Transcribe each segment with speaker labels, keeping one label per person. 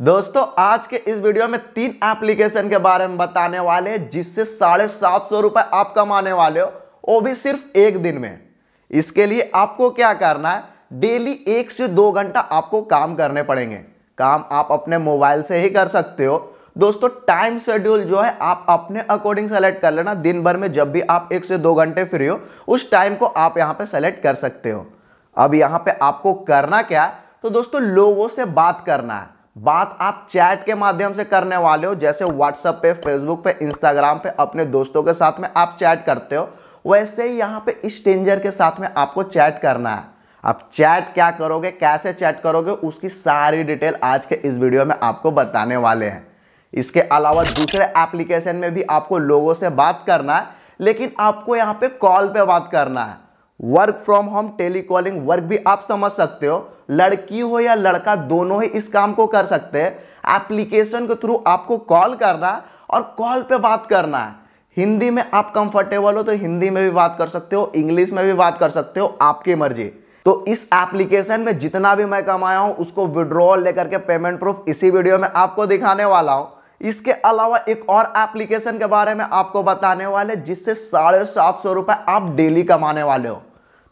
Speaker 1: दोस्तों, आज के इस वीडियो में तीन एप्लीकेशन के बारे में बताने वाले हैं, जिससे साढ़े सात सौ रुपए आप कमाने वाले हो, वो भी सिर्फ़ एक दिन में। इसके लिए आपको क्या करना है, डेली एक से दो घंटा आपको काम करने पड़ेंगे। काम आप अपने मोबाइल से ही कर सकते हो। दोस्तों टाइम शेड्यूल जो है, आप अपने अकॉर्डिंग सेलेक्ट कर लेना। दिन भर में जब भी आप एक से दो घंटे फ्री हो, उस टाइम को आप यहाँ पे सेलेक्ट कर सकते हो। अब यहाँ पे आपको करना क्या है तो दोस्तों, लोगों से बात करना है। बात आप चैट के माध्यम से करने वाले हो, जैसे व्हाट्सएप पे फेसबुक पे इंस्टाग्राम पे, अपने दोस्तों के साथ में आप चैट करते हो, वैसे ही यहाँ पे स्ट्रेंजर के साथ में आपको चैट करना है। आप चैट क्या करोगे, कैसे चैट करोगे, उसकी सारी डिटेल आज के इस वीडियो में आपको बताने वाले हैं। इसके अलावा दूसरे एप्लीकेशन में भी आपको लोगों से बात करना है, लेकिन आपको यहाँ पे कॉल पे बात करना है। Work from home telecalling work भी आप समझ सकते हो। लड़की हो या लड़का, दोनों ही इस काम को कर सकते हैं। एप्लीकेशन के थ्रू आपको कॉल करना है और कॉल पे बात करना है। हिंदी में आप कंफर्टेबल हो तो हिंदी में भी बात कर सकते हो इंग्लिश में भी बात कर सकते हो, आपकी मर्ज़ी। तो इस एप्लीकेशन में जितना भी मैं कमाया हूँ, उसको विड्रॉल लेकर के पेमेंट प्रूफ इसी वीडियो में आपको दिखाने वाला हूँ। इसके अलावा एक और एप्लीकेशन के बारे में आपको बताने वाले, जिससे साढ़े सात सौ रुपए आप डेली कमाने वाले हो।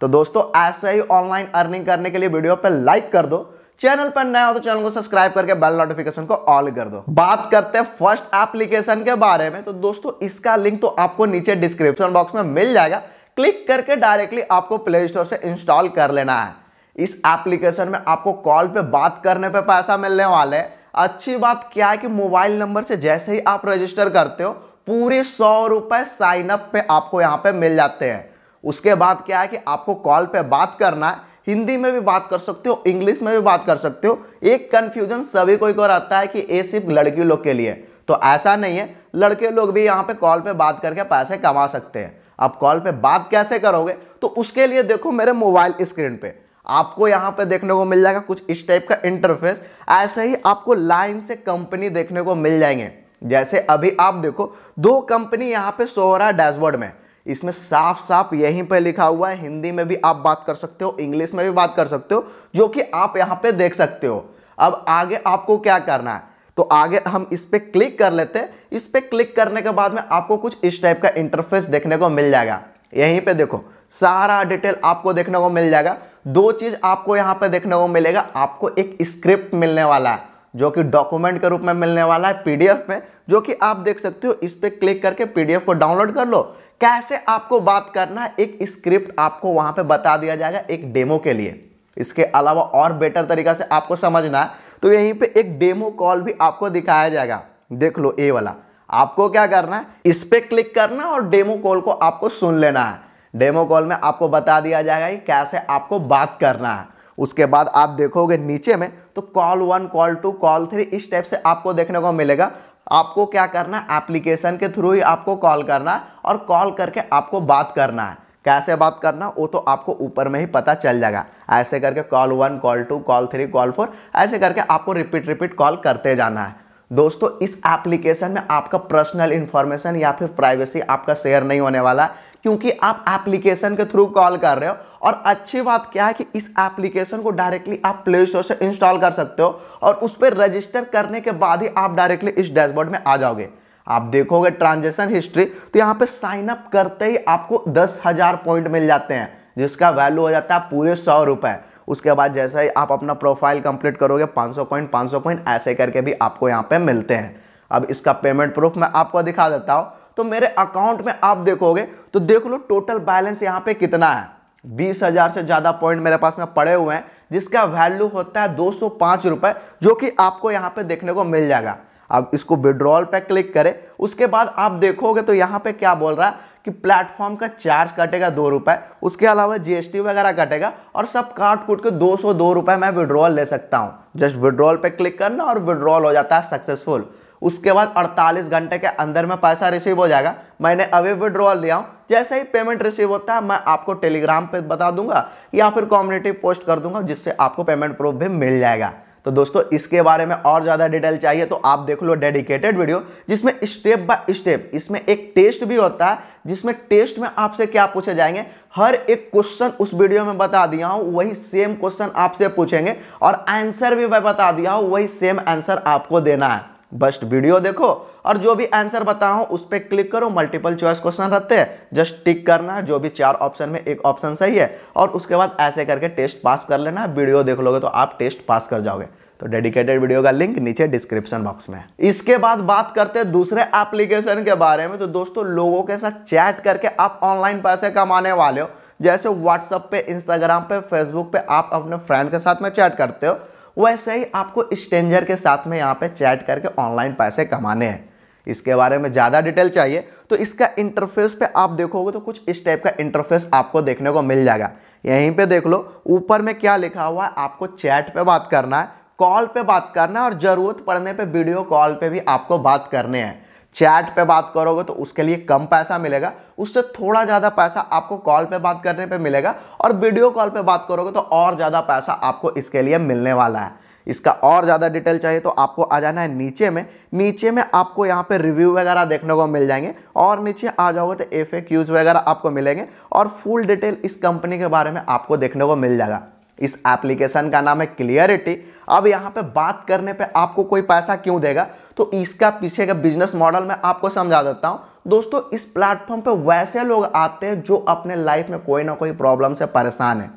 Speaker 1: तो दोस्तों, ऐसे ही ऑनलाइन अर्निंग करने के लिए वीडियो पर लाइक कर दो। चैनल पर नया हो तो चैनल को सब्सक्राइब करके बेल नोटिफिकेशन को ऑल कर दो। बात करते हैं फ़र्स्ट एप्लीकेशन के बारे में। तो दोस्तों, इसका लिंक तो आपको नीचे डिस्क्रिप्शन बॉक्स में मिल जाएगा। क्लिक करके डायरेक्टली आपको प्ले स्टोर से इंस्टॉल कर लेना है। इस एप्लीकेशन में आपको कॉल पे बात करने पे पैसा मिलने वाले है। अच्छी बात क्या है कि मोबाइल नंबर से जैसे ही आप रजिस्टर करते हो, पूरे सौ रुपए साइन अप पे आपको यहाँ पे मिल जाते हैं। उसके बाद क्या है कि आपको कॉल पे बात करना है, हिंदी में भी बात कर सकते हो, इंग्लिश में भी बात कर सकते हो। एक कंफ्यूजन सभी को एक को आता है कि ये सिर्फ़ लड़की लोग के लिए तो ऐसा नहीं है, लड़के लोग भी यहाँ पे कॉल पे बात करके पैसे कमा सकते हैं। आप कॉल पे बात कैसे करोगे? तो उसके लिए देखो मेरे मोबाइल स्क्रीन पे। आपको यहाँ पे देखने को मिल जाएगा कुछ इस टाइप का इंटरफेस ऐसे ही आपको लाइन से कंपनी देखने को मिल जाएँगे। जैसे अभी आप देखो, दो कंपनी यहाँ पे सो रहा है डैशबोर्ड में। इसमें साफ़ साफ़ यहीं पे लिखा हुआ है, हिंदी में भी आप बात कर सकते हो, इंग्लिश में भी बात कर सकते हो, जो कि आप यहाँ पे देख सकते हो। अब आगे आपको क्या करना है? तो आगे हम इस पर क्लिक कर लेते हैं। इस पर क्लिक करने के बाद में आपको कुछ इस टाइप का इंटरफेस देखने को मिल जाएगा। यहीं पे देखो, सारा डिटेल आपको देखने को मिल जाएगा। दो चीज़ आपको यहाँ पे देखने को मिलेगा। आपको एक स्क्रिप्ट मिलने वाला है, जो कि डॉक्यूमेंट के रूप में मिलने वाला है, पीडीएफ में, जो कि आप देख सकते हो। इस पर क्लिक करके पीडीएफ को डाउनलोड कर लो। कैसे आपको बात करना है, एक स्क्रिप्ट आपको वहाँ पे बता दिया जाएगा एक डेमो के लिए। इसके अलावा और बेटर तरीका से आपको समझना है तो यहीं पे एक डेमो कॉल भी आपको दिखाया जाएगा। देख लो, ए वाला। आपको क्या करना है, इस पे क्लिक करना और डेमो कॉल को आपको सुन लेना है। डेमो कॉल में आपको बता दिया जाएगा कि कैसे आपको बात करना है। उसके बाद आप देखोगे नीचे में तो call one, call two, call three, इस टाइप से आपको देखने को मिलेगा। आपको क्या करना है? एप्लीकेशन के थ्रू ही आपको कॉल करना है और कॉल करके आपको बात करना है। कैसे बात करना वो तो आपको ऊपर में ही पता चल जाएगा। ऐसे करके call one call two call three call four ऐसे करके आपको रिपीट रिपीट कॉल करते जाना है। दोस्तों, इस एप्लीकेशन में आपका पर्सनल इंफॉर्मेशन या फिर प्राइवेसी आपका शेयर नहीं होने वाला, क्योंकि आप एप्लीकेशन के थ्रू कॉल कर रहे हो और अच्छी बात क्या है कि इस एप्लीकेशन को डायरेक्टली आप प्ले स्टोर से इंस्टॉल कर सकते हो और उस पर रजिस्टर करने के बाद ही आप डायरेक्टली इस डैशबोर्ड में आ जाओगे। आप देखोगे ट्रांजेक्शन हिस्ट्री तो यहाँ पे साइन अप करते ही आपको दस हज़ार पॉइंट मिल जाते हैं, जिसका वैल्यू हो जाता है पूरे सौ रुपए। उसके बाद जैसे ही आप अपना प्रोफ़ाइल कंप्लीट करोगे 500 पॉइंट 500 पॉइंट ऐसे करके भी आपको यहाँ पे मिलते हैं। अब इसका पेमेंट प्रूफ मैं आपको दिखा देता हूँ। तो मेरे अकाउंट में आप देखोगे तो देख लो टोटल बैलेंस यहाँ पे कितना है। बीस हज़ार से ज़्यादा पॉइंट मेरे पास में पड़े हुए हैं, जिसका वैल्यू होता है दो सौ रुपए, जो कि आपको यहाँ पे देखने को मिल जाएगा। अब इसको विड्रॉल पे क्लिक करें, उसके बाद आप देखोगे तो यहाँ पे क्या बोल रहा है कि प्लेटफॉर्म का चार्ज कटेगा दो रुपए, उसके अलावा जीएसटी वगैरह कटेगा और सब काट कूट के दो सौ दो रुपए मैं विड्रॉल ले सकता हूँ। जस्ट विड्रॉल पे क्लिक करना और विड्रॉल हो जाता है सक्सेसफुल उसके बाद 48 घंटे के अंदर में पैसा रिसीव हो जाएगा। मैंने अभी विड्रॉल लिया हूँ। जैसे ही पेमेंट रिसीव होता है, मैं आपको टेलीग्राम पे बता दूँगा या फिर कम्युनिटी पोस्ट कर दूँगा, जिससे आपको पेमेंट प्रूफ भी मिल जाएगा। तो दोस्तों, इसके बारे में और ज़्यादा डिटेल चाहिए तो आप देख लो डेडिकेटेड वीडियो जिसमें स्टेप बाय स्टेप इसमें एक टेस्ट भी होता है, जिसमें टेस्ट में आपसे क्या पूछे जाएँगे। हर एक क्वेश्चन उस वीडियो में बता दिया हूँ, वही सेम क्वेश्चन आपसे पूछेंगे और आंसर भी मैं बता दिया हूँ, वही सेम आंसर आपको देना है। बस वीडियो देखो और जो भी आंसर बताओ उस पर क्लिक करो मल्टीपल चॉइस क्वेश्चन रहते हैं। जस्ट टिक करना, जो भी चार ऑप्शन में एक ऑप्शन सही है, और उसके बाद ऐसे करके टेस्ट पास कर लेना, वीडियो देख लोगे तो आप टेस्ट पास कर जाओगे। तो डेडिकेटेड वीडियो का लिंक नीचे डिस्क्रिप्शन बॉक्स में इसके बाद बात करते हैं दूसरे एप्लीकेशन के बारे में। तो दोस्तों, लोगों के साथ चैट करके आप ऑनलाइन पैसे कमाने वाले हो। जैसे व्हाट्सएप पे इंस्टाग्राम पे फेसबुक पे आप अपने फ्रेंड के साथ में चैट करते हो। वैसे ही आपको स्टेंजर के साथ में यहाँ पे चैट करके ऑनलाइन पैसे कमाने हैं। इसके बारे में ज़्यादा डिटेल चाहिए तो इसका इंटरफेस पे आप देखोगे तो कुछ इस टाइप का इंटरफेस आपको देखने को मिल जाएगा। यहीं पे देख लो, ऊपर में क्या लिखा हुआ है, आपको चैट पे बात करना है, कॉल पे बात करना है और ज़रूरत पड़ने पे वीडियो कॉल पे भी आपको बात करने हैं। चैट पे बात करोगे तो उसके लिए कम पैसा मिलेगा, उससे थोड़ा ज़्यादा पैसा आपको कॉल पे बात करने पे मिलेगा और वीडियो कॉल पे बात करोगे तो और ज़्यादा पैसा आपको इसके लिए मिलने वाला है। इसका और ज़्यादा डिटेल चाहिए तो आपको आ जाना है नीचे में। नीचे में आपको यहाँ पे रिव्यू वगैरह देखने को मिल जाएँगे और नीचे आ जाओगे तो एफ़ वगैरह आपको मिलेंगे और फुल डिटेल इस कंपनी के बारे में आपको देखने को मिल जाएगा। इस एप्लीकेशन का नाम है क्लियरिटी। अब यहाँ पे बात करने पे आपको कोई पैसा क्यों देगा? तो इसका पीछे का बिज़नेस मॉडल मैं आपको समझा देता हूँ। दोस्तों, इस प्लेटफॉर्म पे वैसे लोग आते हैं जो अपने लाइफ में कोई ना कोई प्रॉब्लम से परेशान है।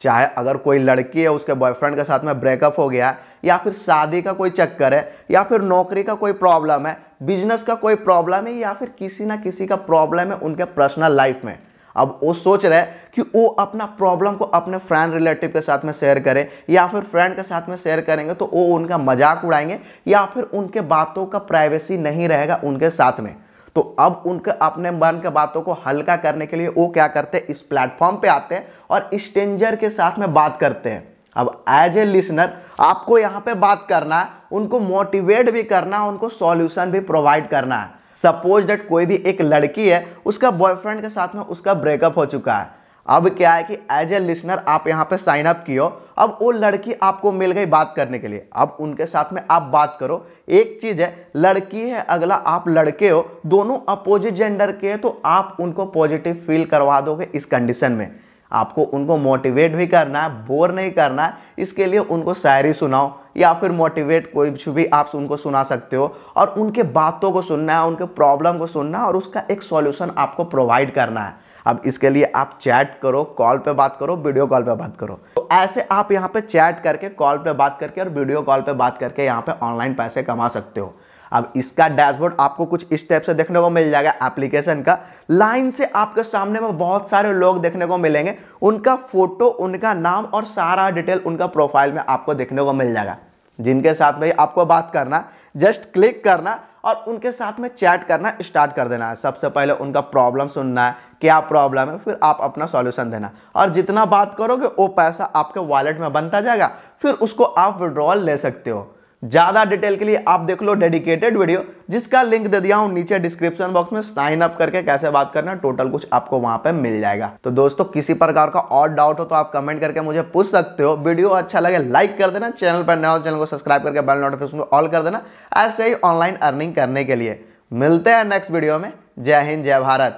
Speaker 1: चाहे अगर कोई लड़की है, उसके बॉयफ्रेंड के साथ में ब्रेकअप हो गया, या फिर शादी का कोई चक्कर है, या फिर नौकरी का कोई प्रॉब्लम है बिज़नेस का कोई प्रॉब्लम है, या फिर किसी ना किसी का प्रॉब्लम है उनके पर्सनल लाइफ में। अब वो सोच रहे कि वो अपना प्रॉब्लम को अपने फ्रेंड रिलेटिव के साथ में शेयर करें, या फिर फ्रेंड के साथ में शेयर करेंगे तो वो उनका मज़ाक उड़ाएँगे, या फिर उनके बातों का प्राइवेसी नहीं रहेगा उनके साथ में। तो अब उनके अपने मन के बातों को हल्का करने के लिए वो क्या करते हैं? इस प्लेटफॉर्म पे आते हैं और स्ट्रेंजर के साथ में बात करते हैं। अब एज ए लिसनर आपको यहाँ पे बात करना है, उनको मोटिवेट भी करना है, उनको सॉल्यूशन भी प्रोवाइड करना है। सपोज़ डेट कोई भी एक लड़की है, उसका बॉयफ्रेंड के साथ में उसका ब्रेकअप हो चुका है। अब क्या है कि एज ए लिसनर आप यहाँ पे साइन अप कियो अब वो लड़की आपको मिल गई बात करने के लिए। अब उनके साथ में आप बात करो। एक चीज़ है, लड़की है, अगला आप लड़के हो, दोनों अपोजिट जेंडर के हैं तो आप उनको पॉजिटिव फील करवा दोगे इस कंडीशन में। आपको उनको मोटिवेट भी करना है बोर नहीं करना है। इसके लिए उनको शायरी सुनाओ, या फिर मोटिवेट कोई भी आप उनको सुना सकते हो। और उनके बातों को सुनना है, उनके प्रॉब्लम को सुनना है, और उसका एक सॉल्यूशन आपको प्रोवाइड करना है। अब इसके लिए आप चैट करो कॉल पे बात करो वीडियो कॉल पे बात करो। तो ऐसे आप यहाँ पे चैट करके कॉल पे बात करके और वीडियो कॉल पे बात करके यहाँ पे ऑनलाइन पैसे कमा सकते हो। अब इसका डैशबोर्ड आपको कुछ इस टाइप से देखने को मिल जाएगा एप्लीकेशन का। लाइन से आपके सामने में बहुत सारे लोग देखने को मिलेंगे। उनका फ़ोटो उनका नाम और सारा डिटेल उनका प्रोफ़ाइल में आपको देखने को मिल जाएगा। जिनके साथ में आपको बात करना जस्ट क्लिक करना और उनके साथ में चैट करना स्टार्ट कर देना। है सबसे पहले उनका प्रॉब्लम सुनना है, क्या प्रॉब्लम है, फिर आप अपना सॉल्यूशन देना। और जितना बात करोगे, वो पैसा आपके वॉलेट में बनता जाएगा, फिर उसको आप विड्रॉल ले सकते हो। ज़्यादा डिटेल के लिए आप देख लो डेडिकेटेड वीडियो, जिसका लिंक दे दिया हूँ नीचे डिस्क्रिप्शन बॉक्स में। साइन अप करके कैसे बात करना, टोटल कुछ आपको वहाँ पे मिल जाएगा। तो दोस्तों, किसी प्रकार का और डाउट हो तो आप कमेंट करके मुझे पूछ सकते हो। वीडियो अच्छा लगे, लाइक कर देना। चैनल पर नया चैनल को सब्सक्राइब करके बेल नोटिफिकेशन को ऑल कर देना। ऐसे ही ऑनलाइन अर्निंग करने के लिए। मिलते हैं नेक्स्ट वीडियो में। जय हिंद, जय भारत।